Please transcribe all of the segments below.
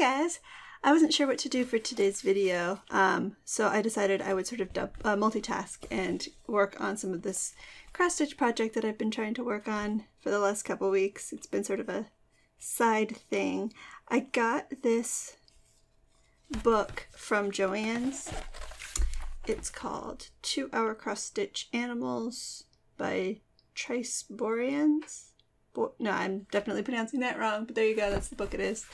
guys! I wasn't sure what to do for today's video, um, so I decided I would sort of dub, uh, multitask and work on some of this cross stitch project that I've been trying to work on for the last couple weeks. It's been sort of a side thing. I got this book from Joann's. It's called Two Hour Cross Stitch Animals by Trice Boerens no, I'm definitely pronouncing that wrong, but there you go. That's the book it is.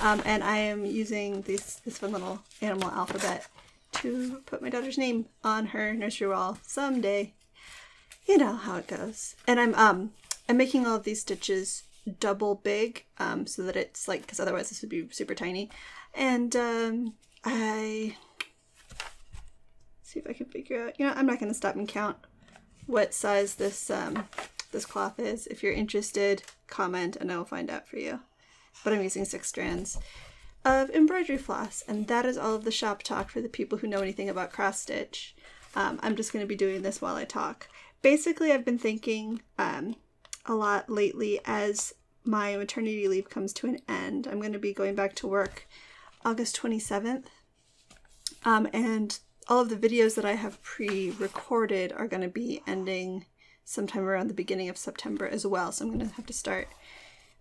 Um, and I am using this this fun little animal alphabet to put my daughter's name on her nursery wall someday. You know how it goes. And I'm um I'm making all of these stitches double big um so that it's like because otherwise this would be super tiny. And um I see if I can figure out. You know, I'm not going to stop and count what size this um this cloth is. If you're interested, comment and I will find out for you. But I'm using six strands of embroidery floss, and that is all of the shop talk for the people who know anything about cross stitch. Um, I'm just going to be doing this while I talk. Basically, I've been thinking um, a lot lately as my maternity leave comes to an end. I'm going to be going back to work August 27th, um, and all of the videos that I have pre-recorded are going to be ending sometime around the beginning of September as well. So I'm going to have to start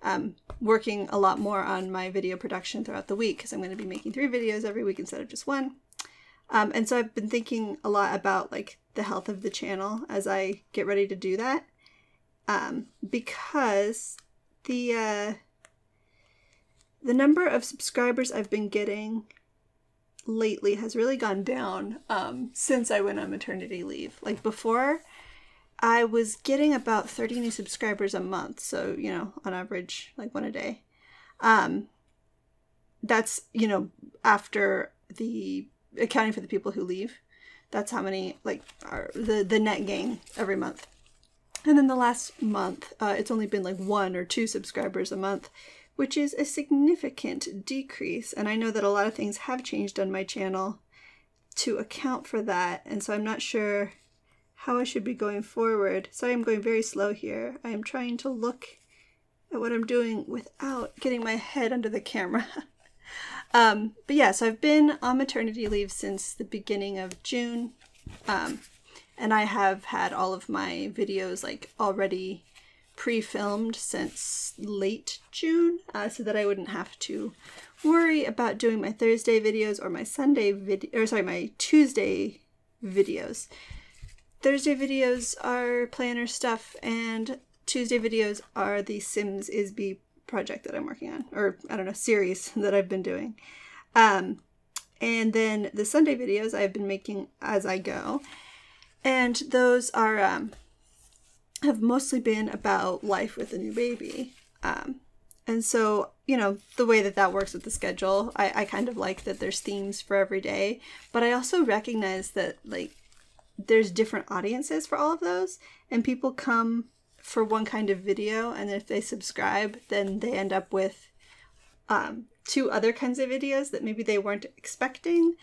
um, working a lot more on my video production throughout the week because I'm going to be making three videos every week instead of just one. Um, and so I've been thinking a lot about like the health of the channel as I get ready to do that um, because the uh, the number of subscribers I've been getting lately has really gone down um, since I went on maternity leave. Like before, I was getting about 30 new subscribers a month. So, you know, on average, like one a day. Um, that's, you know, after the accounting for the people who leave. That's how many, like, are the, the net gain every month. And then the last month, uh, it's only been like one or two subscribers a month, which is a significant decrease. And I know that a lot of things have changed on my channel to account for that. And so I'm not sure how I should be going forward. Sorry, I'm going very slow here. I am trying to look at what I'm doing without getting my head under the camera. um, but yeah, so I've been on maternity leave since the beginning of June. Um, and I have had all of my videos like already pre-filmed since late June uh, so that I wouldn't have to worry about doing my Thursday videos or my Sunday video or sorry my Tuesday videos Thursday videos are planner stuff, and Tuesday videos are the Sims ISBI project that I'm working on, or I don't know, series that I've been doing. Um, and then the Sunday videos I've been making as I go, and those are um, have mostly been about life with a new baby. Um, and so, you know, the way that that works with the schedule, I, I kind of like that there's themes for every day, but I also recognize that, like, there's different audiences for all of those and people come for one kind of video and if they subscribe then they end up with um, two other kinds of videos that maybe they weren't expecting.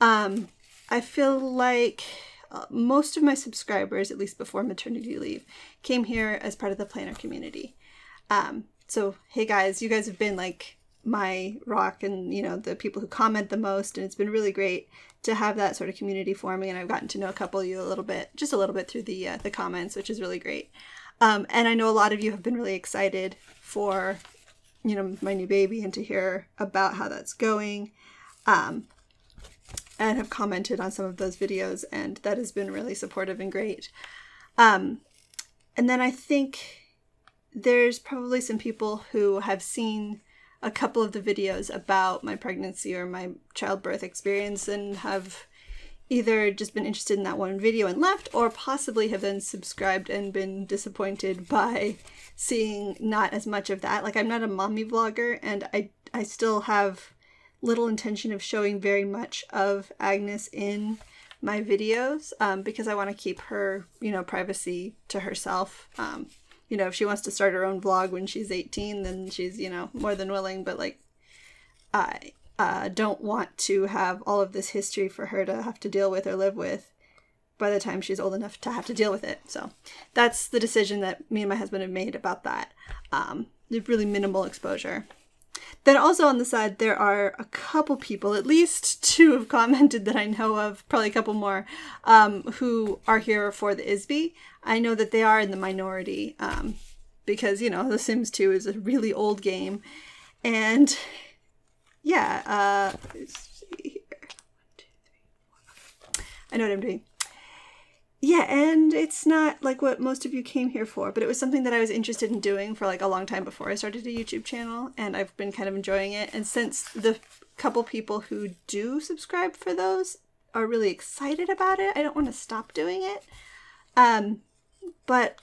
Um, i feel like uh, most of my subscribers at least before maternity leave came here as part of the planner community. Um, so hey guys you guys have been like my rock and you know the people who comment the most and it's been really great to have that sort of community forming and i've gotten to know a couple of you a little bit just a little bit through the uh, the comments which is really great. Um, and i know a lot of you have been really excited for you know my new baby and to hear about how that's going um, and have commented on some of those videos and that has been really supportive and great. Um, and then i think there's probably some people who have seen a couple of the videos about my pregnancy or my childbirth experience and have either just been interested in that one video and left or possibly have then subscribed and been disappointed by seeing not as much of that. Like i'm not a mommy vlogger and i i still have little intention of showing very much of agnes in my videos um, because i want to keep her you know privacy to herself um, you know, if she wants to start her own vlog when she's 18, then she's, you know, more than willing. But like, I uh, don't want to have all of this history for her to have to deal with or live with by the time she's old enough to have to deal with it. So that's the decision that me and my husband have made about that. Um, really minimal exposure. Then also on the side, there are a couple people, at least two have commented that I know of, probably a couple more, um, who are here for the ISBI. I know that they are in the minority um, because, you know, The Sims 2 is a really old game. And yeah, uh, I know what I'm doing. Yeah, and it's not like what most of you came here for, but it was something that I was interested in doing for like a long time before I started a YouTube channel, and I've been kind of enjoying it. And since the couple people who do subscribe for those are really excited about it, I don't want to stop doing it. Um, but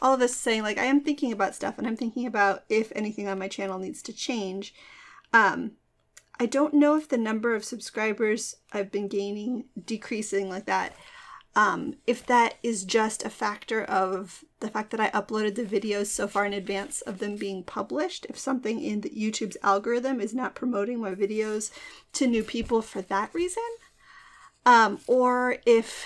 all of this saying like I am thinking about stuff, and I'm thinking about if anything on my channel needs to change. Um, I don't know if the number of subscribers I've been gaining decreasing like that um, if that is just a factor of the fact that I uploaded the videos so far in advance of them being published, if something in the YouTube's algorithm is not promoting my videos to new people for that reason, um, or if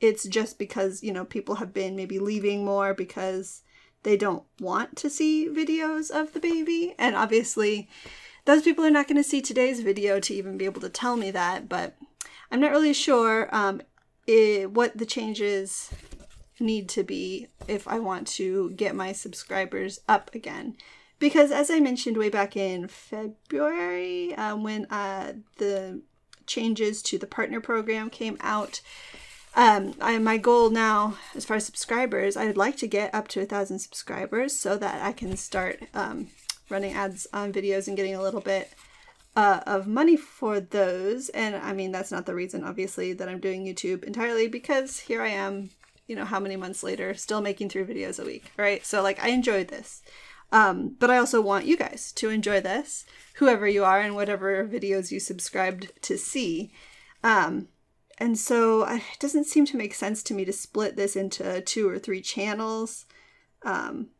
it's just because, you know, people have been maybe leaving more because they don't want to see videos of the baby. And obviously, those people are not going to see today's video to even be able to tell me that, but I'm not really sure. Um, it, what the changes need to be if I want to get my subscribers up again. Because as I mentioned way back in February, um, when uh, the changes to the partner program came out, um, I, my goal now, as far as subscribers, I'd like to get up to a thousand subscribers so that I can start um, running ads on videos and getting a little bit uh, of money for those. And I mean, that's not the reason, obviously, that I'm doing YouTube entirely because here I am, you know, how many months later, still making three videos a week, right? So, like, I enjoy this. Um, but I also want you guys to enjoy this, whoever you are and whatever videos you subscribed to see. Um, and so it doesn't seem to make sense to me to split this into two or three channels. Um,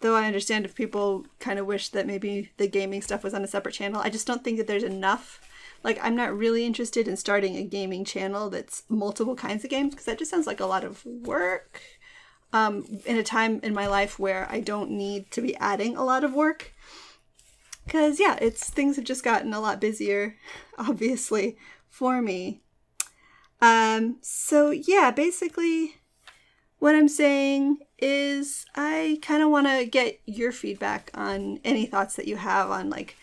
Though I understand if people kind of wish that maybe the gaming stuff was on a separate channel, I just don't think that there's enough. Like, I'm not really interested in starting a gaming channel that's multiple kinds of games because that just sounds like a lot of work. Um, in a time in my life where I don't need to be adding a lot of work. Because, yeah, it's things have just gotten a lot busier, obviously, for me. Um, so, yeah, basically, what I'm saying is I kind of want to get your feedback on any thoughts that you have on like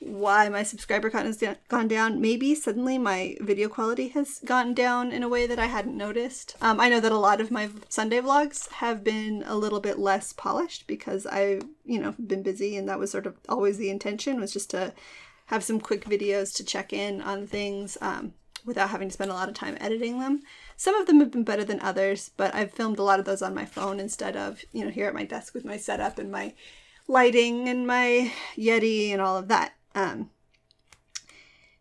why my subscriber count has gone down. Maybe suddenly my video quality has gone down in a way that I hadn't noticed. Um, I know that a lot of my Sunday vlogs have been a little bit less polished because I, you know, been busy and that was sort of always the intention was just to have some quick videos to check in on things um, without having to spend a lot of time editing them. Some of them have been better than others, but I've filmed a lot of those on my phone instead of, you know, here at my desk with my setup and my lighting and my Yeti and all of that. Um,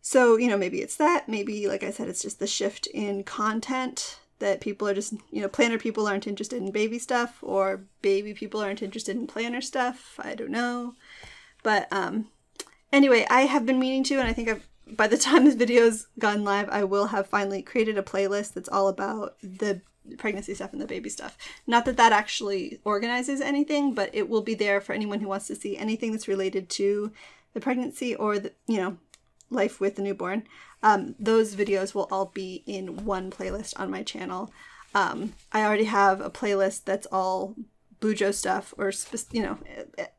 so, you know, maybe it's that. Maybe, like I said, it's just the shift in content that people are just, you know, planner people aren't interested in baby stuff or baby people aren't interested in planner stuff. I don't know. But um, anyway, I have been meaning to, and I think I've by the time this video's gone live, I will have finally created a playlist that's all about the pregnancy stuff and the baby stuff. Not that that actually organizes anything, but it will be there for anyone who wants to see anything that's related to the pregnancy or the, you know, life with the newborn. Um, those videos will all be in one playlist on my channel. Um, I already have a playlist that's all Bujo stuff or, you know,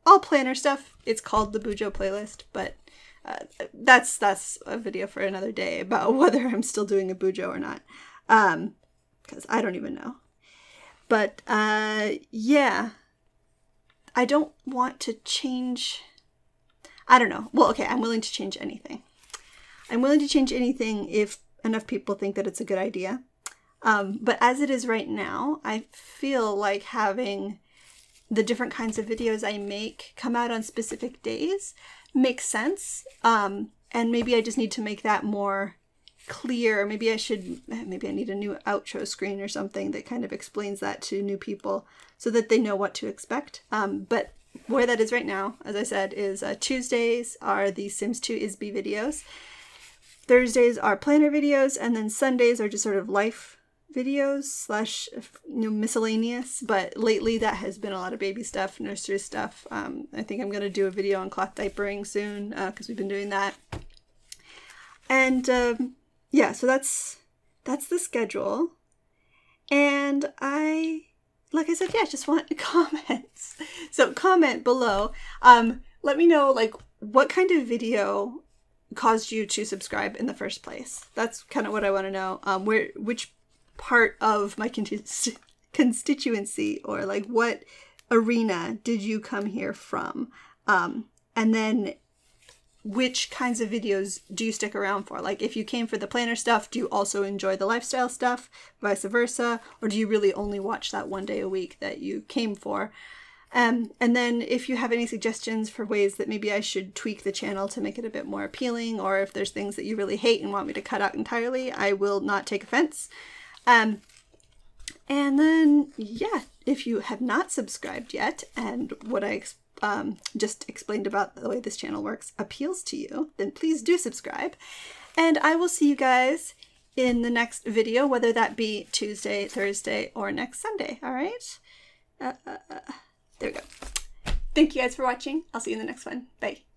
all planner stuff. It's called the Bujo playlist, but uh, that's that's a video for another day about whether I'm still doing a bujo or not, um, because I don't even know. But uh, yeah, I don't want to change. I don't know. Well, okay, I'm willing to change anything. I'm willing to change anything if enough people think that it's a good idea. Um, but as it is right now, I feel like having the different kinds of videos I make come out on specific days makes sense. Um, and maybe I just need to make that more clear. Maybe I should, maybe I need a new outro screen or something that kind of explains that to new people so that they know what to expect. Um, but where that is right now, as I said, is uh, Tuesdays are the Sims 2 ISBI videos. Thursdays are planner videos, and then Sundays are just sort of life videos slash you know miscellaneous but lately that has been a lot of baby stuff nursery stuff. Um, i think i'm going to do a video on cloth diapering soon because uh, we've been doing that. And um, yeah so that's that's the schedule. And i like i said yeah just want comments. So comment below. Um, let me know like what kind of video caused you to subscribe in the first place? That's kind of what i want to know. Um, where which part of my constituency or like what arena did you come here from? Um, and then which kinds of videos do you stick around for? Like if you came for the planner stuff do you also enjoy the lifestyle stuff vice versa? Or do you really only watch that one day a week that you came for? Um, and then if you have any suggestions for ways that maybe I should tweak the channel to make it a bit more appealing, or if there's things that you really hate and want me to cut out entirely, I will not take offense. Um, and then, yeah, if you have not subscribed yet and what I um, just explained about the way this channel works appeals to you, then please do subscribe. And I will see you guys in the next video, whether that be Tuesday, Thursday, or next Sunday. All right? Uh, uh, uh, there we go. Thank you guys for watching. I'll see you in the next one. Bye.